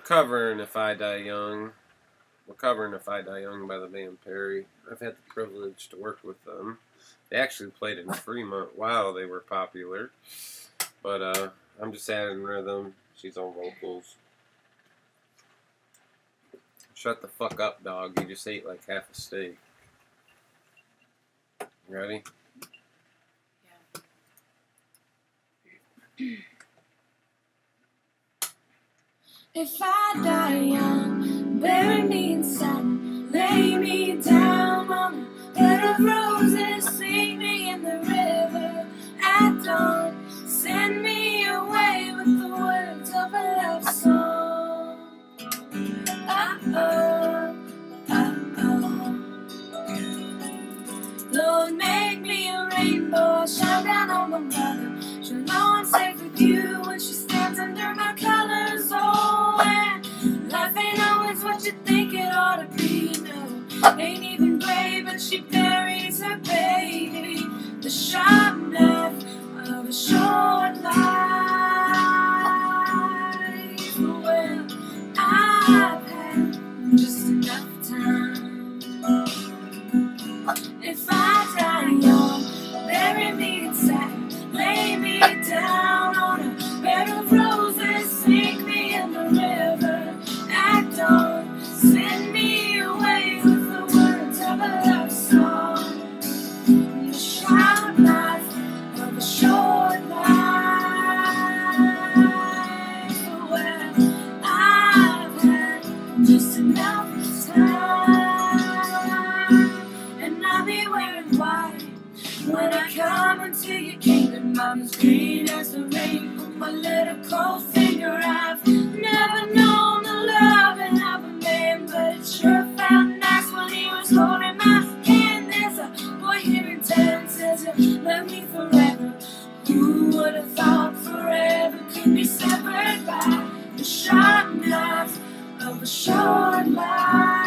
covering If I Die Young. We're covering If I Die Young by the band Perry. I've had the privilege to work with them. They actually played in Fremont while they were popular. But uh, I'm just adding rhythm. She's on vocals. Shut the fuck up, dog. You just ate like half a steak. Ready? Yeah. If I die young, bury me in satin, lay me down on a bed of roses, sing me in the river at dawn, send me away with the words of a love song. Uh-oh, uh-oh. Lord, make me a rainbow, shine down on my mother. She'll know I'm safe with you ain't even gray, but she buries her baby. The sharp And be wearing white when I come into your kingdom. I'm as green as the rain on my little cold finger. I've never known the loving of a man, but it sure felt nice when he was holding my hand. There's a boy here in town says love me forever. Who would have thought forever could be severed by the sharp knife of a short life?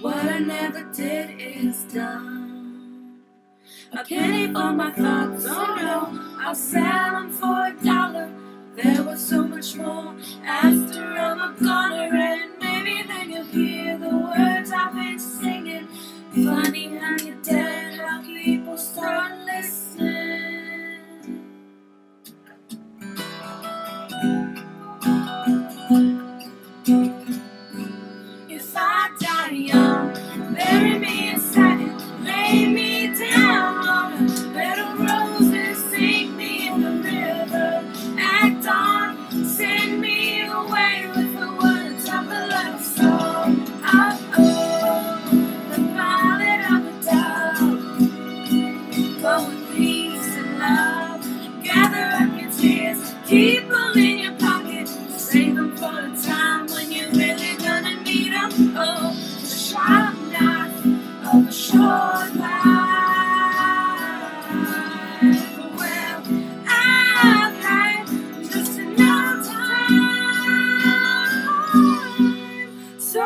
What I never did is done. A penny for my thoughts, oh no, I'll sell them for a dollar. There was so much more after I'm a goner, and maybe then you'll hear the words I've been singing. Funny save them for the time when you're really gonna need them. Oh, of a short life. Well, I've just time. So